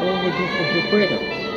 我我就我就会的。